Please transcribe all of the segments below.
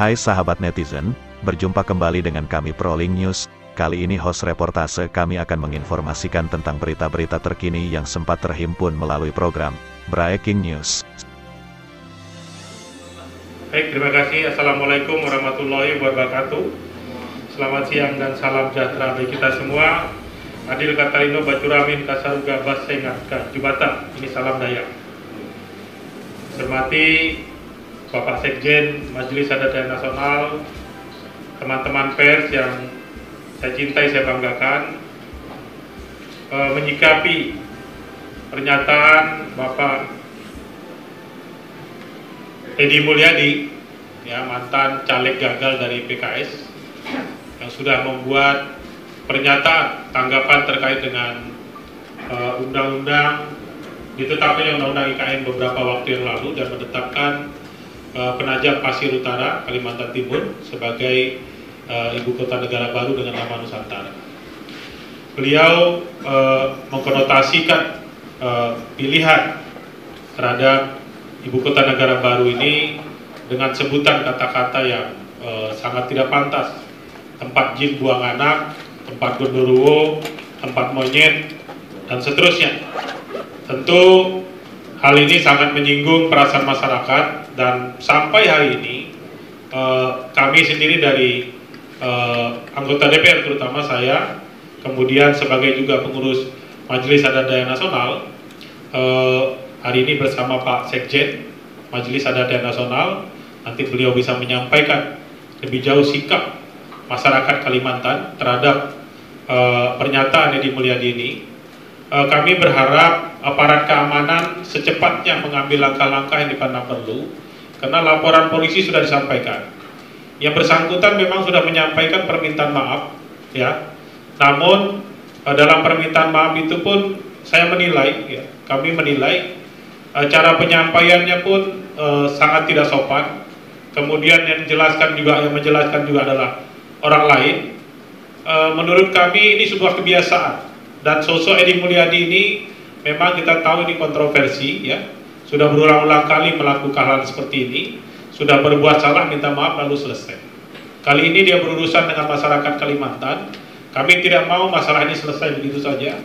Hai sahabat netizen, berjumpa kembali dengan kami Proling News. Kali ini host reportase kami akan menginformasikan tentang berita-berita terkini yang sempat terhimpun melalui program Breaking News. Baik, terima kasih. Assalamualaikum warahmatullahi wabarakatuh. Selamat siang dan salam sejahtera bagi kita semua. Adil Katalino Bacuramin Kasaruga Basengat Jubata. Ini salam daya. Hormati Bapak Sekjen Majelis Adat dan Nasional, teman-teman pers yang saya cintai, saya banggakan, e, menyikapi pernyataan Bapak Edi Mulyadi, ya mantan caleg gagal dari PKS, yang sudah membuat pernyataan tanggapan terkait dengan eh, undang-undang ditetapkannya undang-undang IKN beberapa waktu yang lalu dan menetapkan uh, Penajam Pasir Utara, Kalimantan Timur sebagai uh, ibu kota negara baru dengan nama Nusantara. Beliau uh, mengkonotasikan uh, pilihan terhadap ibu kota negara baru ini dengan sebutan kata-kata yang uh, sangat tidak pantas. Tempat jin buang anak, tempat gondoruo, tempat monyet, dan seterusnya. Tentu hal ini sangat menyinggung perasaan masyarakat dan sampai hari ini eh, kami sendiri dari eh, anggota DPR terutama saya kemudian sebagai juga pengurus Majelis Adat Daya Nasional eh, hari ini bersama Pak Sekjen Majelis Adat Daya Nasional nanti beliau bisa menyampaikan lebih jauh sikap masyarakat Kalimantan terhadap pernyataan Edi Mulyadi ini. Kami berharap aparat keamanan secepatnya mengambil langkah-langkah yang dipandang perlu karena laporan polisi sudah disampaikan. Yang bersangkutan memang sudah menyampaikan permintaan maaf ya. Namun uh, dalam permintaan maaf itu pun saya menilai ya kami menilai uh, cara penyampaiannya pun uh, sangat tidak sopan. Kemudian yang dijelaskan juga yang menjelaskan juga adalah orang lain. Uh, menurut kami ini sebuah kebiasaan. Dan sosok Edi Mulyadi ini memang kita tahu ini kontroversi ya. Sudah berulang-ulang kali melakukan hal seperti ini. Sudah berbuat salah minta maaf lalu selesai. Kali ini dia berurusan dengan masyarakat Kalimantan. Kami tidak mau masalah ini selesai begitu saja.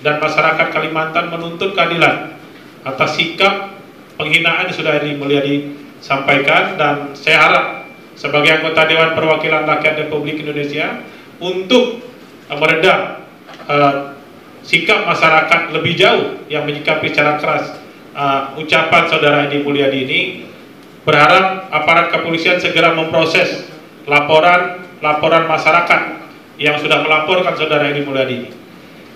Dan masyarakat Kalimantan menuntut keadilan atas sikap penghinaan yang sudah Edi Mulyadi sampaikan dan saya harap sebagai anggota Dewan Perwakilan Rakyat Republik Indonesia untuk meredam uh, sikap masyarakat lebih jauh yang menyikapi secara keras uh, ucapan saudara Edi Mulyadi ini berharap aparat kepolisian segera memproses laporan laporan masyarakat yang sudah melaporkan saudara Edi Mulyadi ini.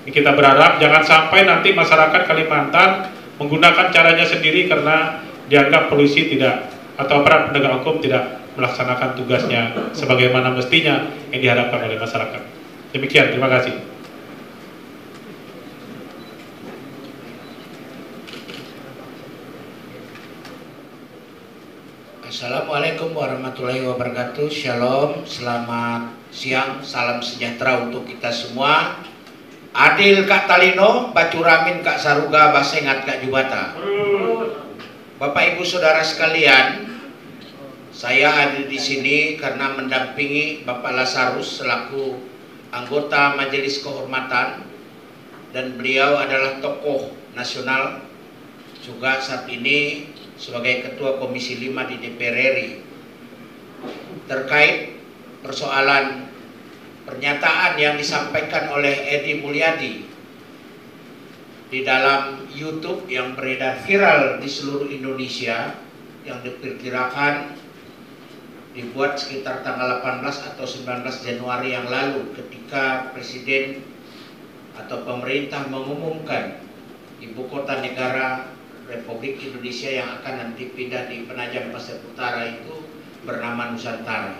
Kita berharap jangan sampai nanti masyarakat Kalimantan menggunakan caranya sendiri karena dianggap polisi tidak atau aparat penegak hukum tidak melaksanakan tugasnya sebagaimana mestinya yang diharapkan oleh masyarakat. Demikian, terima kasih. Assalamualaikum warahmatullahi wabarakatuh. Shalom, selamat siang, salam sejahtera untuk kita semua. Adil Kak Talino, Bacuramin Kak Saruga, Basengat Kak Jubata. Bapak Ibu Saudara sekalian Saya hadir di sini karena mendampingi Bapak Lasarus selaku anggota Majelis Kehormatan Dan beliau adalah tokoh nasional. Juga saat ini sebagai Ketua Komisi 5 di DPR RI terkait persoalan pernyataan yang disampaikan oleh Edi Mulyadi di dalam YouTube yang beredar viral di seluruh Indonesia yang diperkirakan dibuat sekitar tanggal 18 atau 19 Januari yang lalu ketika Presiden atau pemerintah mengumumkan ibu kota negara Republik Indonesia yang akan nanti pindah di Penajam Pasir Utara itu bernama Nusantara.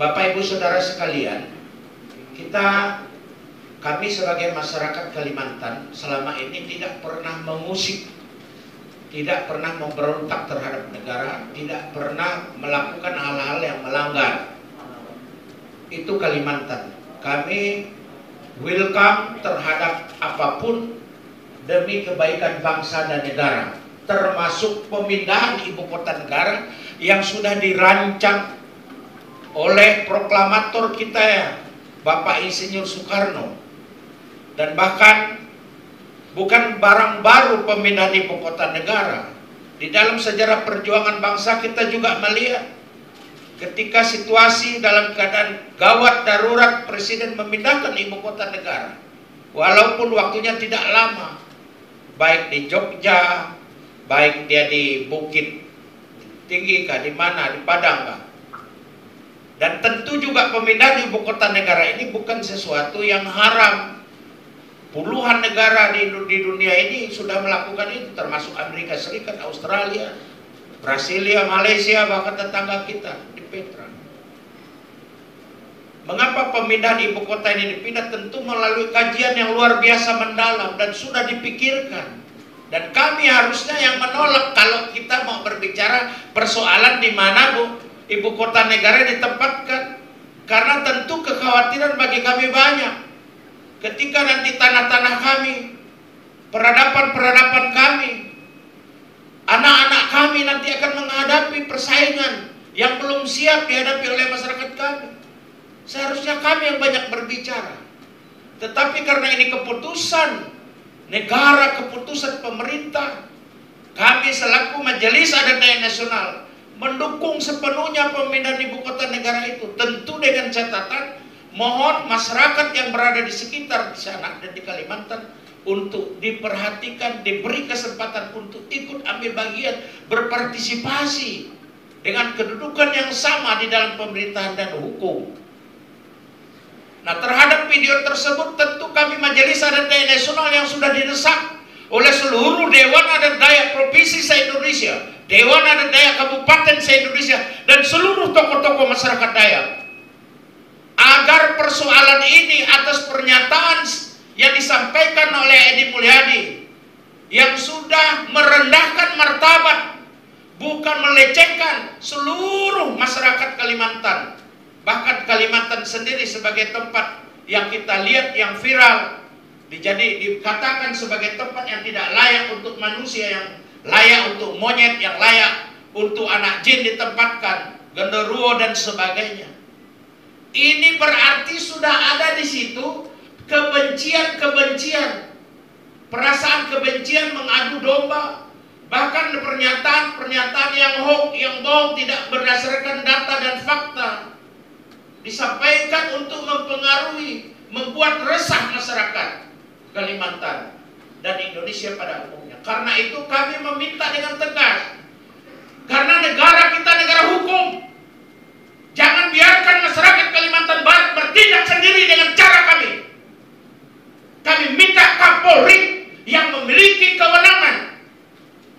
Bapak Ibu Saudara sekalian, kita kami sebagai masyarakat Kalimantan selama ini tidak pernah mengusik, tidak pernah memberontak terhadap negara, tidak pernah melakukan hal-hal yang melanggar. Itu Kalimantan. Kami welcome terhadap apa pun demi kebaikan bangsa dan negara termasuk pemindahan ibu kota negara yang sudah dirancang oleh proklamator kita ya, Bapak Insinyur Soekarno. Dan bahkan bukan barang baru pemindahan ibu kota negara. Di dalam sejarah perjuangan bangsa kita juga melihat ketika situasi dalam keadaan gawat darurat presiden memindahkan ibu kota negara. Walaupun waktunya tidak lama, baik di Jogja, baik dia di Bukit Tinggi kah, di mana, di Padang kah. Dan tentu juga pemindahan ibu kota negara ini bukan sesuatu yang haram. Puluhan negara di, di dunia ini sudah melakukan itu, termasuk Amerika Serikat, Australia, Brasilia, Malaysia, bahkan tetangga kita di Petra. Mengapa pemindahan ibu kota ini dipindah? Tentu melalui kajian yang luar biasa mendalam dan sudah dipikirkan. Dan kami harusnya yang menolak kalau kita mau berbicara persoalan di mana bu ibu kota negara ditempatkan. Karena tentu kekhawatiran bagi kami banyak. Ketika nanti tanah-tanah kami, peradaban-peradaban kami, anak-anak kami nanti akan menghadapi persaingan yang belum siap dihadapi oleh masyarakat kami. Seharusnya kami yang banyak berbicara. Tetapi karena ini keputusan negara, keputusan pemerintah, kami selaku Majelis Adat Nasional mendukung sepenuhnya pemindahan ibu kota negara itu. Tentu dengan catatan mohon masyarakat yang berada di sekitar di sana dan di Kalimantan untuk diperhatikan, diberi kesempatan untuk ikut ambil bagian, berpartisipasi dengan kedudukan yang sama di dalam pemerintahan dan hukum. Nah terhadap video tersebut tentu kami Majelis Adat Daya Nasional yang sudah didesak oleh seluruh Dewan Adat Daya Provinsi se-Indonesia, Dewan Adat Daya Kabupaten se-Indonesia, dan seluruh tokoh-tokoh masyarakat Dayak. Agar persoalan ini atas pernyataan yang disampaikan oleh Edi Mulyadi yang sudah merendahkan martabat bukan melecehkan seluruh masyarakat Kalimantan Bahkan Kalimantan sendiri sebagai tempat yang kita lihat yang viral dijadi dikatakan sebagai tempat yang tidak layak untuk manusia yang layak untuk monyet yang layak untuk anak jin ditempatkan genderuwo dan sebagainya. Ini berarti sudah ada di situ kebencian-kebencian perasaan kebencian mengadu domba. Bahkan pernyataan-pernyataan yang hoax yang bohong tidak berdasarkan data dan fakta disampaikan untuk mempengaruhi, membuat resah masyarakat Kalimantan dan Indonesia pada umumnya. Karena itu kami meminta dengan tegas, karena negara kita negara hukum, jangan biarkan masyarakat Kalimantan Barat bertindak sendiri dengan cara kami. Kami minta Kapolri yang memiliki kewenangan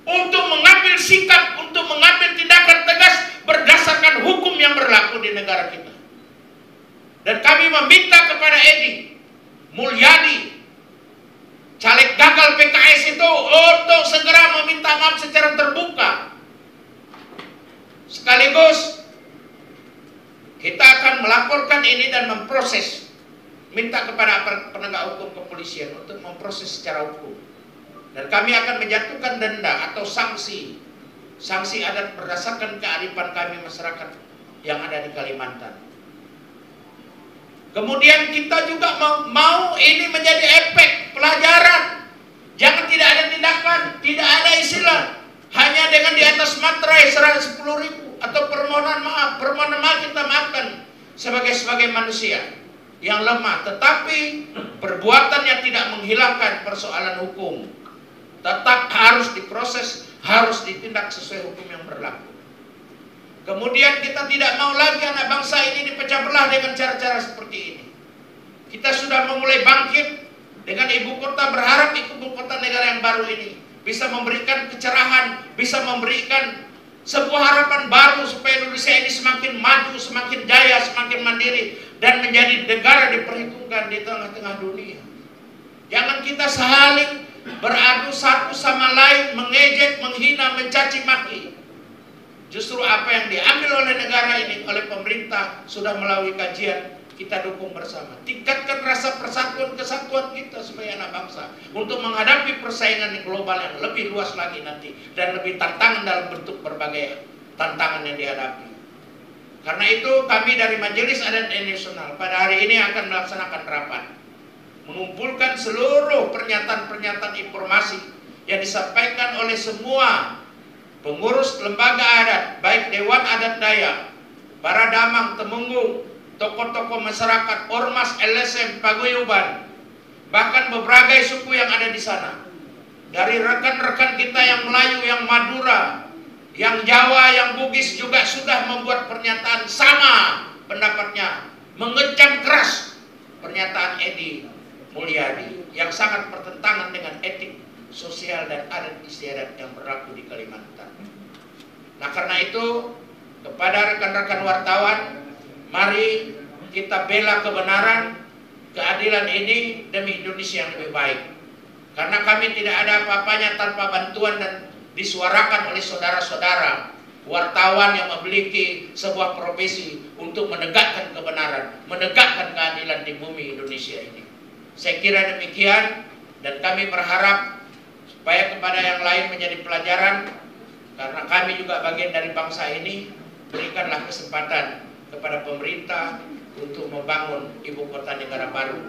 untuk mengambil sikap, untuk mengambil tindakan tegas berdasarkan hukum yang berlaku di negara kita. Dan kami meminta kepada Edi Mulyadi caleg gagal PKS itu untuk segera meminta maaf secara terbuka. Sekaligus kita akan melaporkan ini dan memproses minta kepada penegak hukum kepolisian untuk memproses secara hukum. Dan kami akan menjatuhkan denda atau sanksi sanksi adat berdasarkan kearifan kami masyarakat yang ada di Kalimantan. Kemudian kita juga mau, ini menjadi efek pelajaran. Jangan tidak ada tindakan, tidak ada istilah. Hanya dengan di atas materai 110 ribu atau permohonan maaf, permohonan maaf kita maafkan sebagai sebagai manusia yang lemah. Tetapi perbuatan yang tidak menghilangkan persoalan hukum tetap harus diproses, harus ditindak sesuai hukum yang berlaku. Kemudian kita tidak mau lagi anak bangsa ini dipecah belah dengan cara-cara seperti ini. Kita sudah memulai bangkit dengan ibu kota berharap ibu kota negara yang baru ini bisa memberikan kecerahan, bisa memberikan sebuah harapan baru supaya Indonesia ini semakin maju, semakin jaya, semakin mandiri dan menjadi negara diperhitungkan di tengah-tengah dunia. Jangan kita saling beradu satu sama lain, mengejek, menghina, mencaci maki. Justru apa yang diambil oleh negara ini, oleh pemerintah sudah melalui kajian kita dukung bersama. Tingkatkan rasa persatuan kesatuan kita sebagai anak bangsa untuk menghadapi persaingan global yang lebih luas lagi nanti dan lebih tantangan dalam bentuk berbagai tantangan yang dihadapi. Karena itu kami dari Majelis Adat Nasional pada hari ini akan melaksanakan rapat mengumpulkan seluruh pernyataan-pernyataan informasi yang disampaikan oleh semua pengurus lembaga adat, baik Dewan Adat Dayak, para damang, temenggung, tokoh-tokoh masyarakat, ormas, LSM, paguyuban, bahkan beberapa suku yang ada di sana. Dari rekan-rekan kita yang Melayu, yang Madura, yang Jawa, yang Bugis juga sudah membuat pernyataan sama pendapatnya, mengecam keras pernyataan Edi Mulyadi yang sangat bertentangan dengan etik sosial dan adat istiadat yang berlaku di Kalimantan. Nah karena itu kepada rekan-rekan wartawan, mari kita bela kebenaran, keadilan ini demi Indonesia yang lebih baik. Karena kami tidak ada apa-apanya tanpa bantuan dan disuarakan oleh saudara-saudara wartawan yang memiliki sebuah profesi untuk menegakkan kebenaran, menegakkan keadilan di bumi Indonesia ini. Saya kira demikian dan kami berharap supaya kepada yang lain menjadi pelajaran karena kami juga bagian dari bangsa ini berikanlah kesempatan kepada pemerintah untuk membangun ibu kota negara baru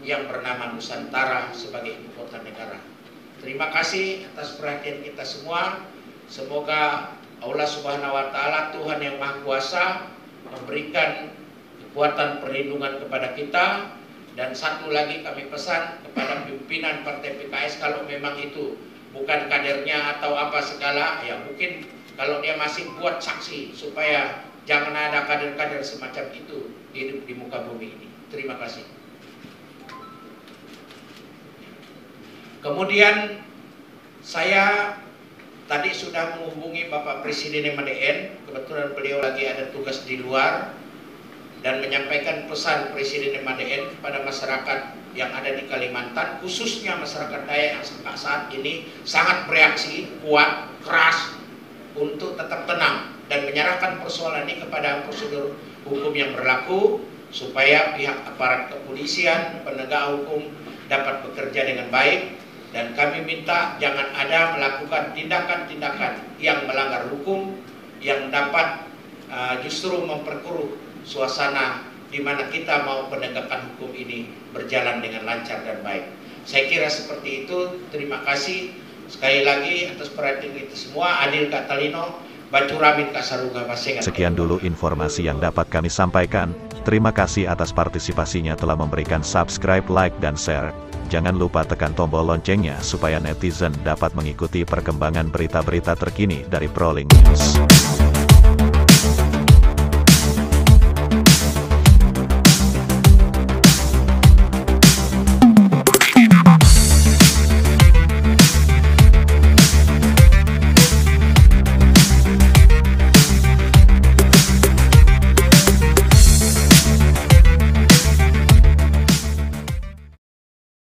yang bernama Nusantara sebagai ibu kota negara. Terima kasih atas perhatian kita semua. Semoga Allah Subhanahu wa taala Tuhan yang Maha Kuasa memberikan kekuatan perlindungan kepada kita dan satu lagi kami pesan kepada pimpinan Partai PKS kalau memang itu bukan kadernya atau apa segala, ya mungkin kalau dia masih buat saksi supaya jangan ada kader-kader semacam itu hidup di muka bumi ini. Terima kasih. Kemudian saya tadi sudah menghubungi Bapak Presiden MDN, kebetulan beliau lagi ada tugas di luar, dan menyampaikan pesan Presiden MDN kepada masyarakat yang ada di Kalimantan, khususnya masyarakat Dayak yang saat ini sangat bereaksi kuat, keras untuk tetap tenang dan menyerahkan persoalan ini kepada prosedur hukum yang berlaku supaya pihak aparat kepolisian, penegak hukum dapat bekerja dengan baik. Dan kami minta jangan ada melakukan tindakan-tindakan yang melanggar hukum yang dapat uh, justru memperkeruh suasana di mana kita mau penegakan hukum ini berjalan dengan lancar dan baik. Saya kira seperti itu. Terima kasih sekali lagi atas perhatian kita semua. Adil Kak Talino, Bacuramin Kak Saruga Masengan. Sekian dulu informasi yang dapat kami sampaikan. Terima kasih atas partisipasinya telah memberikan subscribe, like, dan share. Jangan lupa tekan tombol loncengnya supaya netizen dapat mengikuti perkembangan berita-berita terkini dari Proling News.